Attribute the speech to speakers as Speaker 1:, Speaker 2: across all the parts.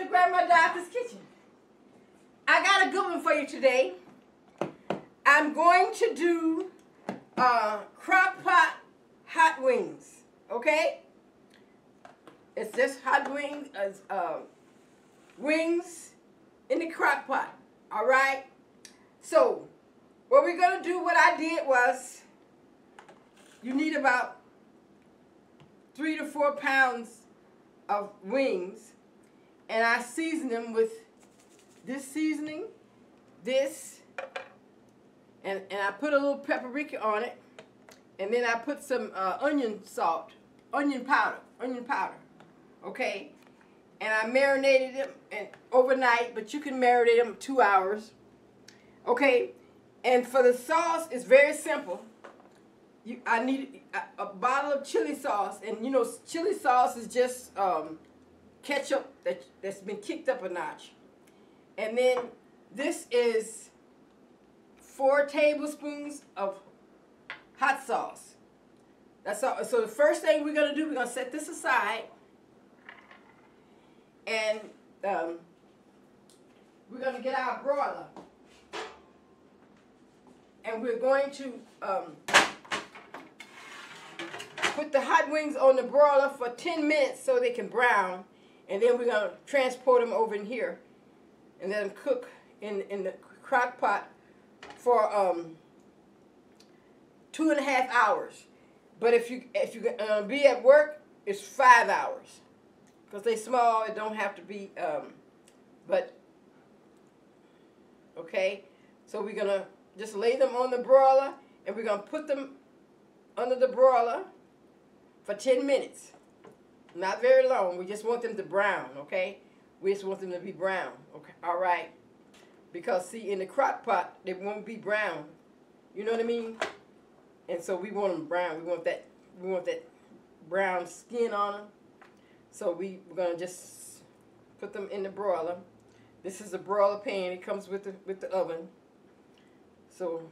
Speaker 1: to Grandma Da'thy's Kitchen. I got a good one for you today. I'm going to do uh, crock pot hot wings, okay? It's just hot wings, uh, uh, wings in the crock pot, all right? So, what we're going to do, what I did was, you need about three to four pounds of wings and I season them with this seasoning, this, and, and I put a little paprika on it, and then I put some uh, onion salt, onion powder, onion powder, okay? And I marinated them and overnight, but you can marinate them two hours, okay? And for the sauce, it's very simple. You, I need a, a bottle of chili sauce, and you know, chili sauce is just um, ketchup that, that's been kicked up a notch. And then this is four tablespoons of hot sauce. That's all. So the first thing we're going to do, we're going to set this aside. And um, we're going to get our broiler. And we're going to um, put the hot wings on the broiler for 10 minutes so they can brown. And then we're going to transport them over in here and them cook in, in the crock pot for um, two and a half hours. But if you if you uh, be at work, it's five hours because they small. It don't have to be. Um, but okay, so we're gonna just lay them on the broiler and we're gonna put them under the broiler for ten minutes. Not very long. We just want them to brown, okay? We just want them to be brown, okay? All right. Because see, in the crock pot, they won't be brown. You know what I mean? And so we want them brown. We want that. We want that brown skin on them. So we, we're gonna just put them in the broiler. This is a broiler pan. It comes with the with the oven. So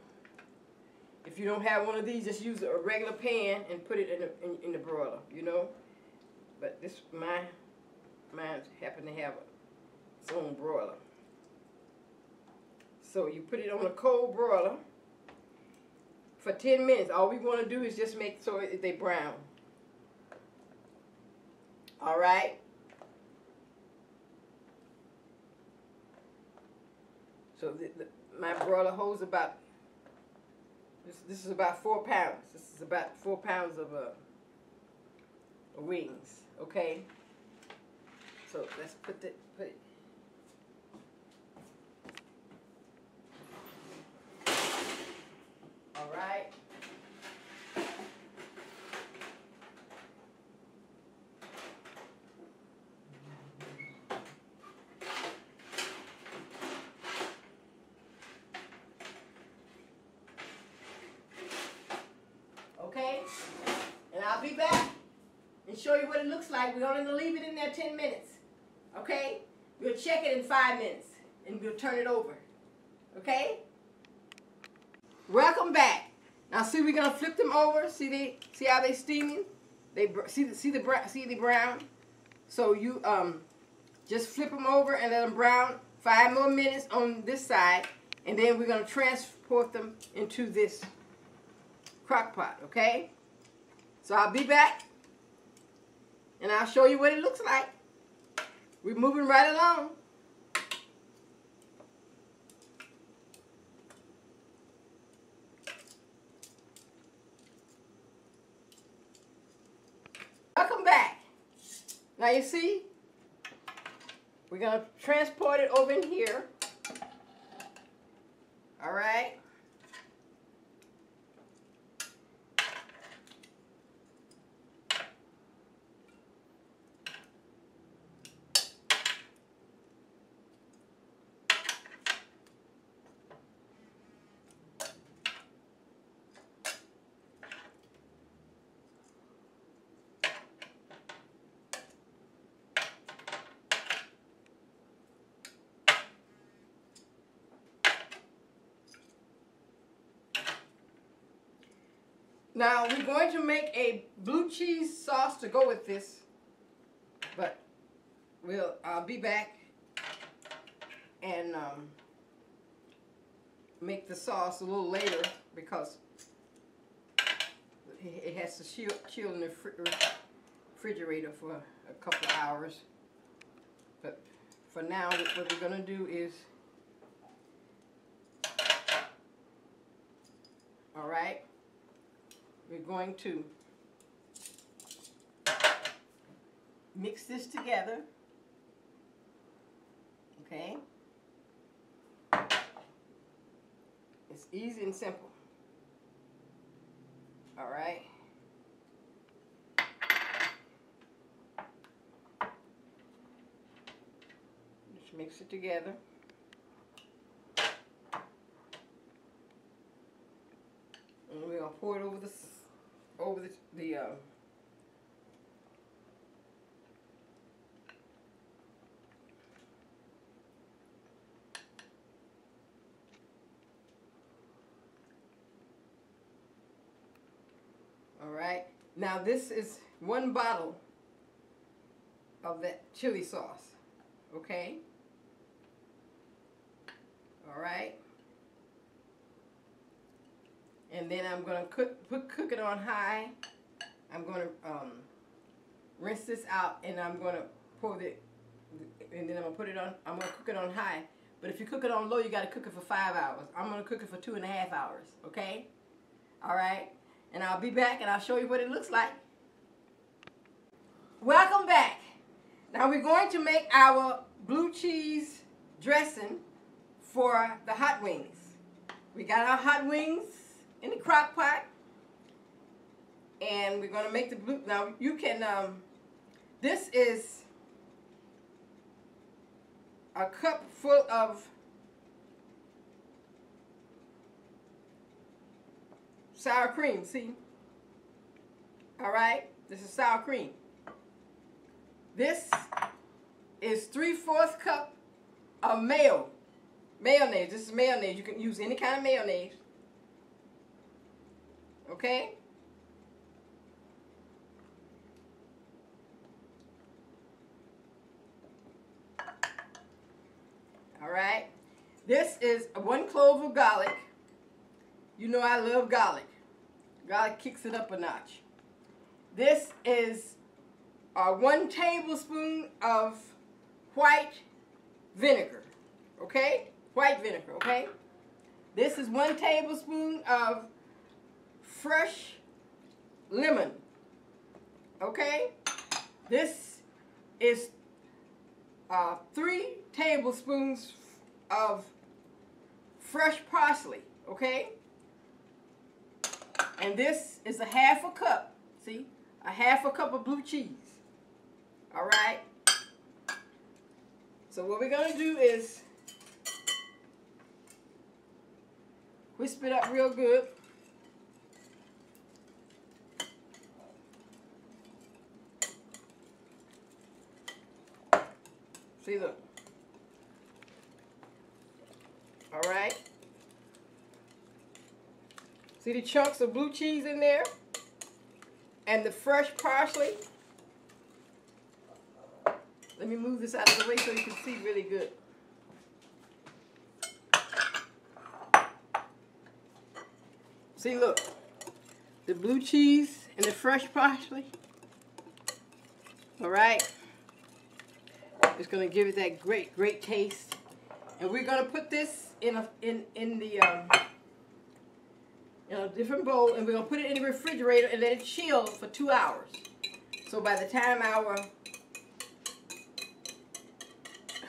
Speaker 1: if you don't have one of these, just use a regular pan and put it in the in, in the broiler. You know but this my mine happen to have its own broiler. So you put it on a cold broiler for 10 minutes. All we want to do is just make so they brown. All right. So the, the, my broiler holds about, this, this is about four pounds. This is about four pounds of uh, wings. Okay? So let's put the put. All right. Okay? And I'll be back and show you what it looks like. We're only going to leave it in there 10 minutes. Okay? We'll check it in five minutes and we'll turn it over. Okay? Welcome back. Now see we're gonna flip them over. See they see how they're steaming? They see the see the see the brown. So you um just flip them over and let them brown five more minutes on this side, and then we're gonna transport them into this crock pot. Okay? So I'll be back and I'll show you what it looks like. We're moving right along. Welcome back. Now you see, we're going to transport it over in here. All right. Now we're going to make a blue cheese sauce to go with this, but we'll be back and um, make the sauce a little later because it has to chill, in the refrigerator for a couple of hours. But for now, what we're gonna do is, all right, we're going to mix this together. Okay. It's easy and simple. All right. Just mix it together. And we're gonna pour it over the s- over the the uh, All right. Now this is one bottle of that chili sauce. Okay. All right. And then I'm gonna cook put cook it on high. I'm gonna um, rinse this out, and I'm gonna pour the, and then I'm gonna put it on. I'm gonna cook it on high. But if you cook it on low, you gotta cook it for five hours. I'm gonna cook it for two and a half hours. Okay. All right and I'll be back and I'll show you what it looks like. Welcome back. Now we're going to make our blue cheese dressing for the hot wings. We got our hot wings in the crock pot and we're going to make the blue, now you can, um, this is a cup full of sour cream, see? All right, this is sour cream. This is three-fourths cup of mayo. Mayonnaise, this is mayonnaise. You can use any kind of mayonnaise. Okay? All right. This is one clove of garlic. You know I love garlic. Garlic kicks it up a notch. This is uh, one tablespoon of white vinegar. Okay? White vinegar, okay? This is one tablespoon of fresh lemon. Okay? This is uh, three tablespoons of fresh parsley. Okay? And this is a half a cup. See? A half a cup of blue cheese. All right? So what we're going to do is Whisp it up real good. See, look. All right. See the chunks of blue cheese in there? And the fresh parsley? Let me move this out of the way so you can see really good. See, look. The blue cheese and the fresh parsley. All right. It's going to give it that great, great taste. And we're going to put this in a, in in the um, in a different bowl, and we're going to put it in the refrigerator and let it chill for two hours. So by the time our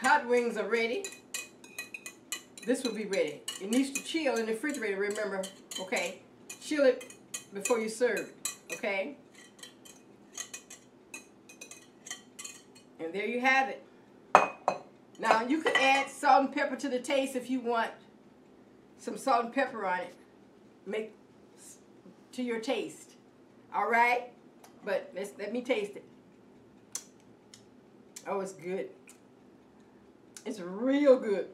Speaker 1: hot wings are ready, this will be ready. It needs to chill in the refrigerator, remember, okay? Chill it before you serve okay? And there you have it. Now, you can add salt and pepper to the taste if you want some salt and pepper on it. Make to your taste. All right? But let's, let me taste it. Oh, it's good. It's real good.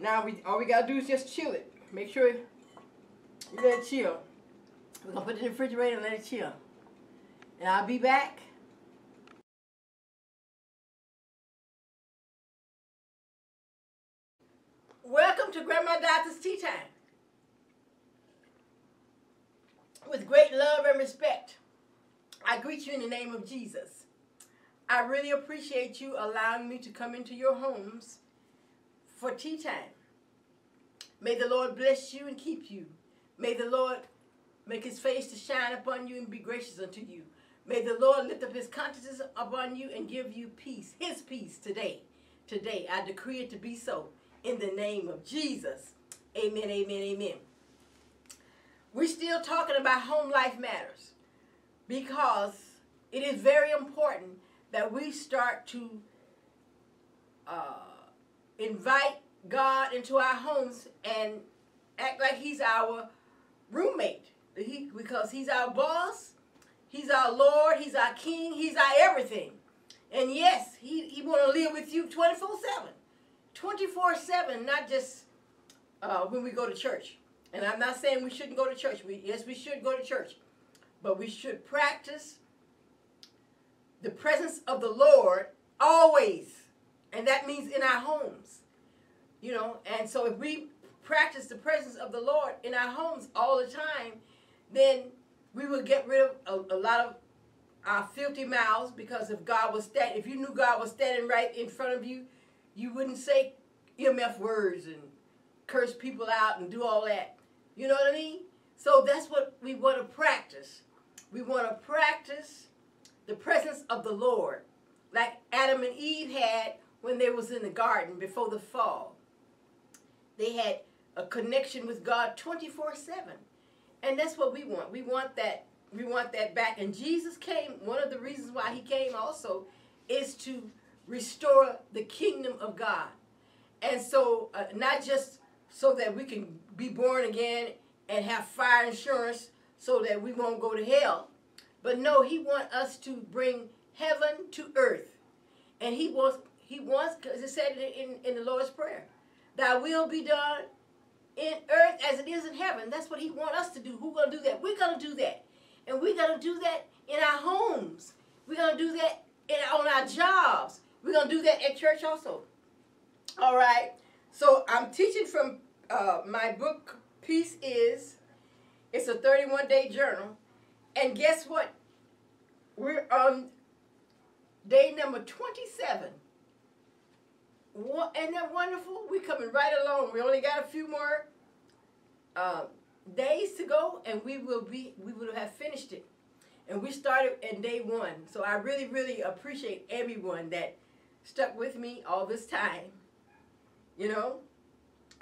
Speaker 1: Now, we all we got to do is just chill it. Make sure you let it chill. We're going to put it in the refrigerator and let it chill. And I'll be back. Welcome to Grandma Da'thy's Tea Time. With great love and respect, I greet you in the name of Jesus. I really appreciate you allowing me to come into your homes for tea time. May the Lord bless you and keep you. May the Lord make his face to shine upon you and be gracious unto you. May the Lord lift up his countenance upon you and give you peace, his peace today. Today, I decree it to be so in the name of Jesus. Amen, amen, amen. We're still talking about home life matters because it is very important that we start to uh, invite God into our homes and act like He's our roommate. He, because He's our boss, He's our Lord, He's our King, He's our everything. And yes, He, he want to live with you 24 7. 24 7, not just uh, when we go to church. And I'm not saying we shouldn't go to church. We, yes, we should go to church. But we should practice the presence of the Lord always. And that means in our homes. You know, and so if we practice the presence of the Lord in our homes all the time, then we will get rid of a, a lot of our filthy mouths because if God was standing, if you knew God was standing right in front of you, you wouldn't say MF words and curse people out and do all that. You know what I mean? So that's what we want to practice. We want to practice the presence of the Lord like Adam and Eve had when they was in the garden before the fall. They had a connection with God 24/7. And that's what we want. We want that we want that back. And Jesus came, one of the reasons why he came also is to restore the kingdom of God. And so uh, not just so that we can be born again and have fire insurance so that we won't go to hell. But no, he wants us to bring heaven to earth. And he wants, he wants, because it said in, in the Lord's Prayer, thy will be done in earth as it is in heaven. That's what he wants us to do. Who's going to do that? We're going to do that. And we're going to do that in our homes. We're going to do that in, on our jobs. We're going to do that at church also. All right. So I'm teaching from uh, my book, Peace Is. It's a 31 day journal. And guess what? We're on day number 27. What, isn't that wonderful? We're coming right along. We only got a few more uh, days to go, and we will be we will have finished it. And we started in day one. So I really, really appreciate everyone that stuck with me all this time. You know?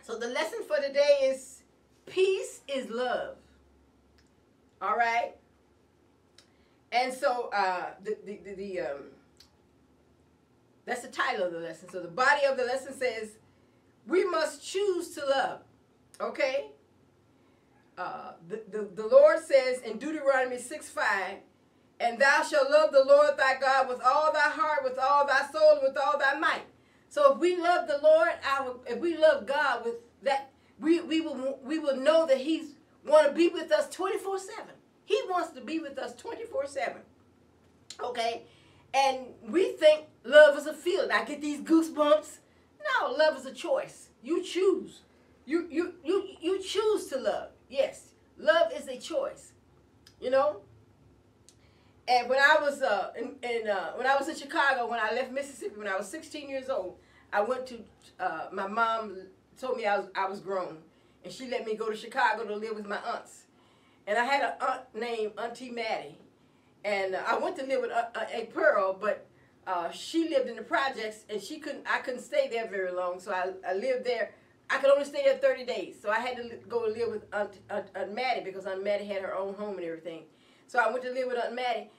Speaker 1: So the lesson for today is peace is love. All right? And so uh, the, the, the, the um, that's the title of the lesson. So the body of the lesson says, we must choose to love. Okay? Uh, the, the, the Lord says in Deuteronomy 6 5, and thou shalt love the Lord thy God with all thy heart, with all thy soul, with all thy might. So if we love the Lord, our, if we love God with that, we, we will we will know that He's want to be with us 24 7. He wants to be with us 24 7. Okay? And we think love is a feeling. I get these goosebumps. No, love is a choice. You choose. You you you you choose to love. Yes. Love is a choice. You know? And when I was uh, in, in uh, when I was in Chicago, when I left Mississippi, when I was 16 years old, I went to uh, my mom told me I was I was grown, and she let me go to Chicago to live with my aunts. And I had an aunt named Auntie Maddie, and uh, I went to live with a, a, a Pearl, but uh, she lived in the projects, and she couldn't. I couldn't stay there very long, so I, I lived there. I could only stay there 30 days, so I had to go live with Aunt, Aunt, Aunt Maddie because Aunt Maddie had her own home and everything. So I went to live with Aunt Maddie,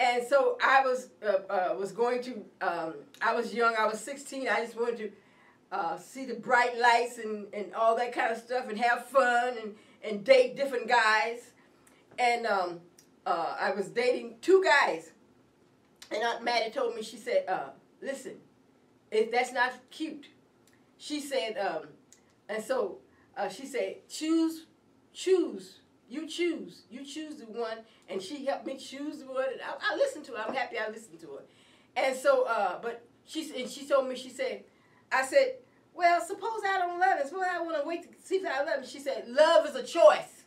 Speaker 1: and so I was uh, uh, was going to. Um, I was young. I was 16. I just wanted to uh, see the bright lights and, and all that kind of stuff, and have fun and and date different guys. And um, uh, I was dating two guys, and Aunt Maddie told me. She said, uh, "Listen, if that's not cute," she said. Um, and so uh, she said, "Choose, choose." You choose. You choose the one. And she helped me choose the one. And I, I listened to her. I'm happy I listened to her. And so, uh, but she and she told me, she said, I said, well, suppose I don't love him. Suppose I want to wait to see if I love him. She said, love is a choice.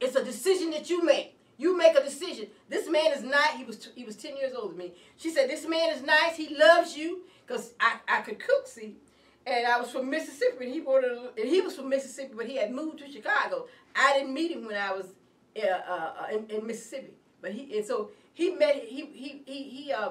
Speaker 1: It's a decision that you make. You make a decision. This man is not. He was he was ten years older than me. She said, this man is nice. He loves you because I, I could cook. See, and I was from Mississippi, and he wanted, and he was from Mississippi, but he had moved to Chicago. I didn't meet him when I was uh, uh, in, in, Mississippi, but he and so he met he he he he uh,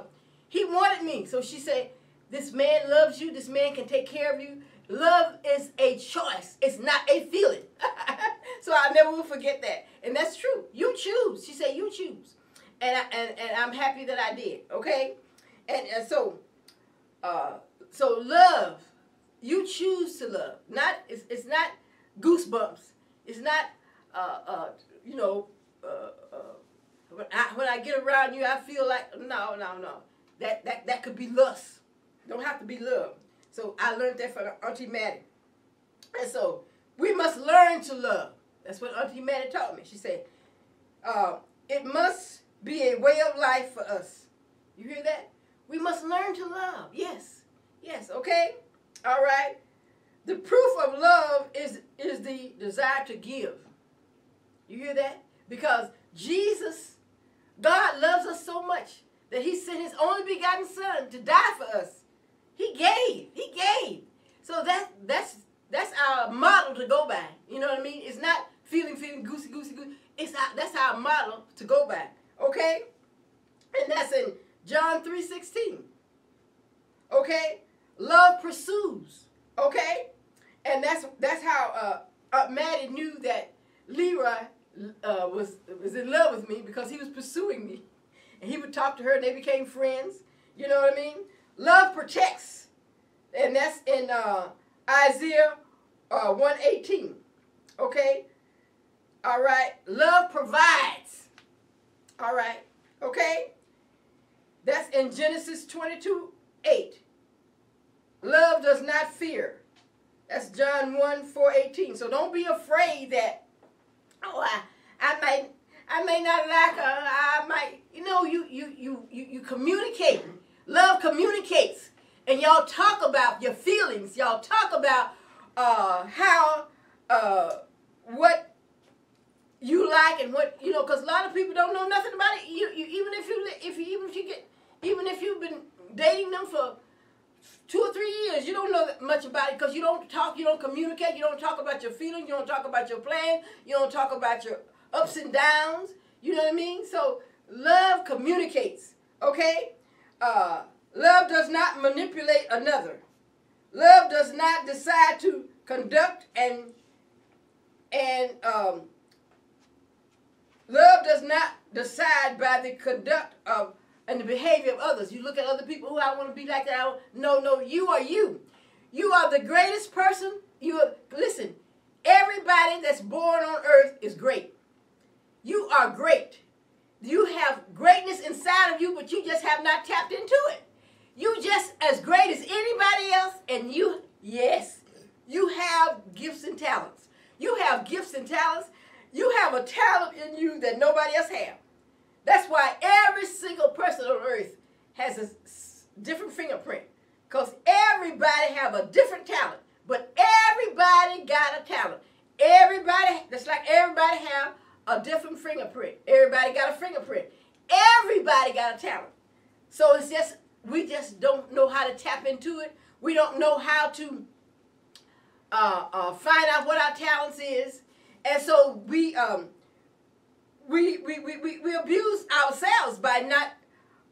Speaker 1: he wanted me. So she said, "This man loves you. This man can take care of you. Love is a choice. It's not a feeling." so I never will forget that, and that's true. You choose. She said, "You choose," and I, and and I'm happy that I did. Okay, and, and so uh, so love you choose to love. Not it's, it's not goosebumps. It's not uh, uh, you know uh, uh, when I when I get around you, I feel like no no no. That that that could be lust. Don't have to be love. So I learned that from Auntie Maddie. And so we must learn to love. That's what Auntie Maddie taught me. She said, uh, it must be a way of life for us. You hear that? We must learn to love. Yes. Yes, okay? All right? The proof of love is, is the desire to give. You hear that? Because Jesus, God loves us so much that he sent his only begotten son to die for us. He gave. He gave. So that that's that's our model to go by. You know what I mean? It's not feeling feeling goosey goosey goosey. It's our, that's our model to go by. Okay? And that's in John 3:16. Okay? Love pursues. Okay? And that's that's how uh, Maddie knew that Leroy uh, was was in love with me because he was pursuing me. And he would talk to her and they became friends. You know what I mean? Love protects. And that's in uh, Isaiah uh, 118. Okay? All right. Love provides. All right. Okay? That's in Genesis 22, 8. Love does not fear. That's John 1, 4, 18. So don't be afraid that, oh, I, I might I may not like her. I might, you know, you you you you, you communicate. Love communicates, and y'all talk about your feelings. Y'all talk about uh, how uh, what you like and what you know, because a lot of people don't know nothing about it. You, you even if you if you even if you get even if you've been dating them for two or three years, you don't know much about it because you don't talk, you don't communicate, you don't talk about your feelings, you don't talk about your plan, you don't talk about your ups and downs. You know what I mean? So love communicates. Okay? Uh, love does not manipulate another. Love does not decide to conduct and and um, love does not decide by the conduct of and the behavior of others. You look at other people who I want to be like that. no, no, you are you. You are the greatest person. You are, listen. Everybody that's born on earth is great. You are great. You have greatness inside of you, but you just have not tapped into it. You just as great as anybody else, and you, yes, you have gifts and talents. You have gifts and talents. You have a talent in you that nobody else has. That's why every earth has a different fingerprint. Because everybody have a different talent. But everybody got a talent. Everybody, that's like everybody have a different fingerprint. Everybody got a fingerprint. Everybody got a talent. So it's just, we just don't know how to tap into it. We don't know how to uh, uh, find out what our talents is. And so we, um, we, we, we, we, we abuse ourselves by not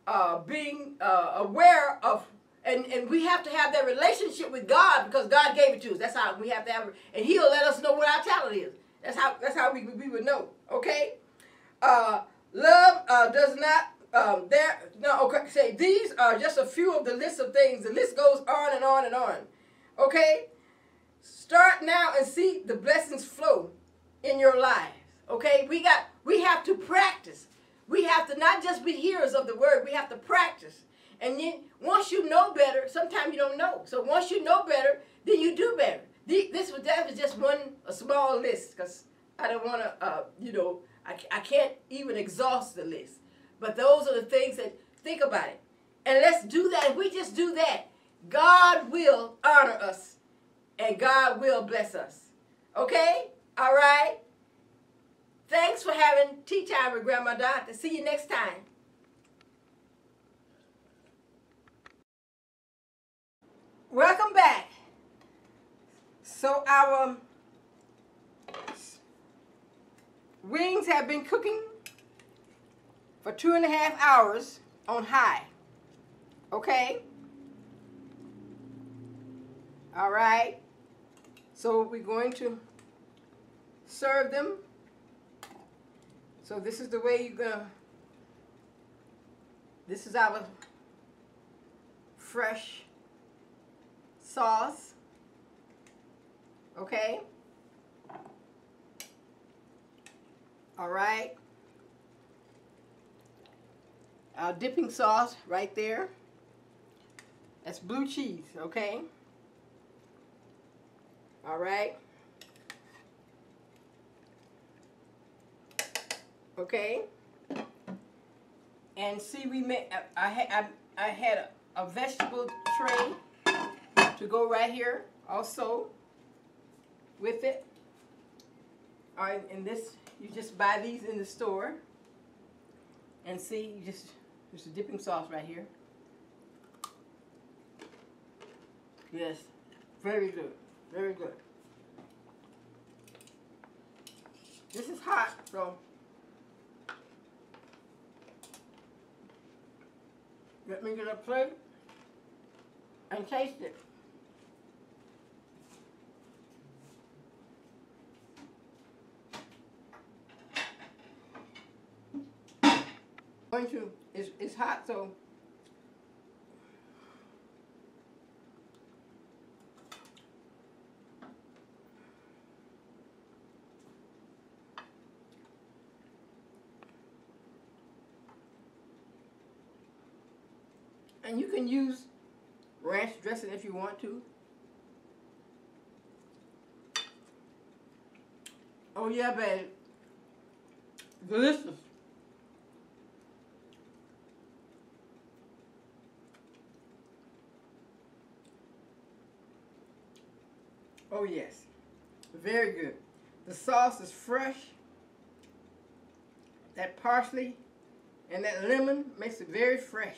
Speaker 1: uh, being uh, aware of and, and we have to have that relationship with God because God gave it to us. That's how we have to have, and He'll let us know what our talent is. That's how that's how we, we would know. Okay. Uh, love uh, does not. Um, there no okay. Say these are just a few of the list of things. The list goes on and on and on. Okay. Start now and see the blessings flow in your lives. Okay. We got. We have to practice. We have to not just be hearers of the word. We have to practice. And then once you know better, sometimes you don't know. So once you know better, then you do better. This was that was just one a small list because I don't want to, uh, you know, I, I can't even exhaust the list. But those are the things that think about it. And let's do that. If we just do that, God will honor us and God will bless us. Okay? All right? Thanks for having tea time with Grandma Dot. See you next time. Welcome back. So our um, wings have been cooking for two and a half hours on high. Okay? All right. So we're going to serve them. So this is the way you go. this is our fresh sauce. Okay? All right. Our dipping sauce right there. That's blue cheese, okay? All right. Okay. And see, we made. I had I, I had a, a vegetable tray to go right here also with it. All right, and this you just buy these in the store. And see, you just there's a dipping sauce right here. Yes, very good, very good. This is hot, so let me get a plate and taste it. Going to, it's, it's hot, so And you use ranch dressing if you want to. Oh yeah, babe. Delicious. Oh yes. Very good. The sauce is fresh. That parsley and that lemon makes it very fresh.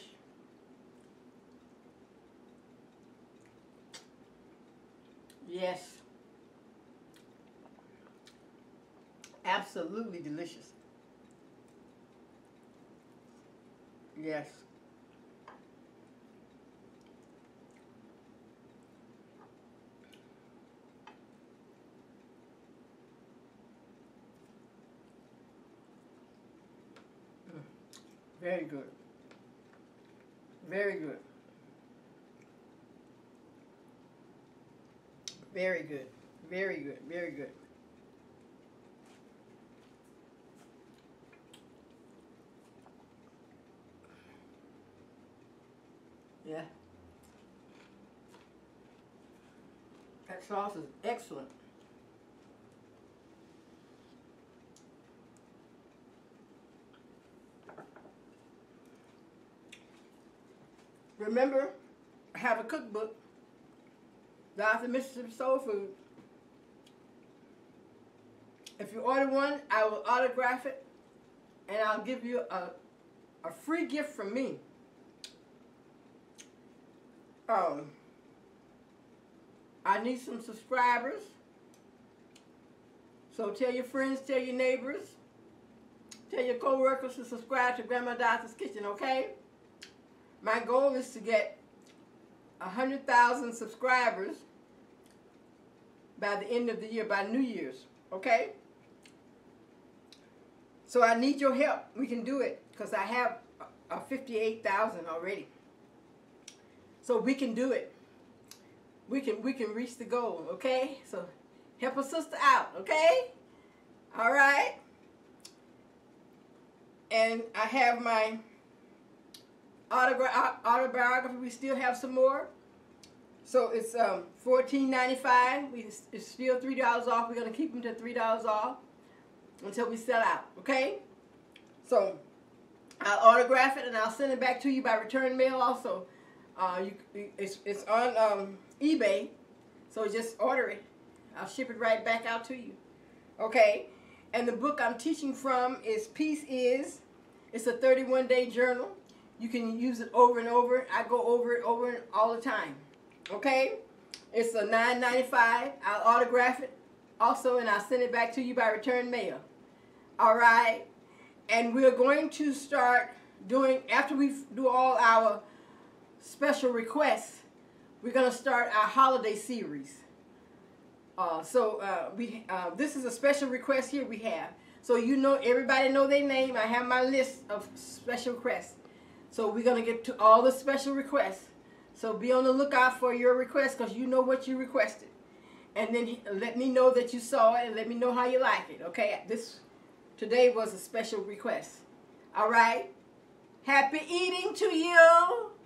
Speaker 1: Yes. Absolutely delicious. Yes. Mm. Very good. Very good. Very good. Very good. Very good. Yeah. That sauce is excellent. Remember, have a cookbook Dr. Mississippi Soul Food. If you order one, I will autograph it and I'll give you a, a free gift from me. Um, I need some subscribers. So tell your friends, tell your neighbors, tell your co-workers to subscribe to Grandma Da'thy's Kitchen, okay? My goal is to get 100,000 subscribers by the end of the year, by New Year's, okay? So I need your help. We can do it because I have a 58,000 already. So we can do it. We can we can reach the goal, okay? So help a sister out, okay? All right. And I have my autobiography. We still have some more. So it's um, $14.95. We, it's still $3 off. We're going to keep them to $3 off until we sell out, okay? So I'll autograph it and I'll send it back to you by return mail also. Uh, you, it's, it's on um, eBay. So just order it. I'll ship it right back out to you. Okay? And the book I'm teaching from is Peace Is. It's a 31 day journal. You can use it over and over. I go over it over and all the time. Okay? It's a $9.95. I'll autograph it also and I'll send it back to you by return mail. All right? And we're going to start doing, after we do all our special requests, we're going to start our holiday series. Uh, so uh, we uh, this is a special request here we have. So you know everybody know their name. I have my list of special requests. So we're gonna get to all the special requests. So be on the lookout for your request because you know what you requested. And then let me know that you saw it and let me know how you like it. Okay, this today was a special request. All right. Happy eating to you.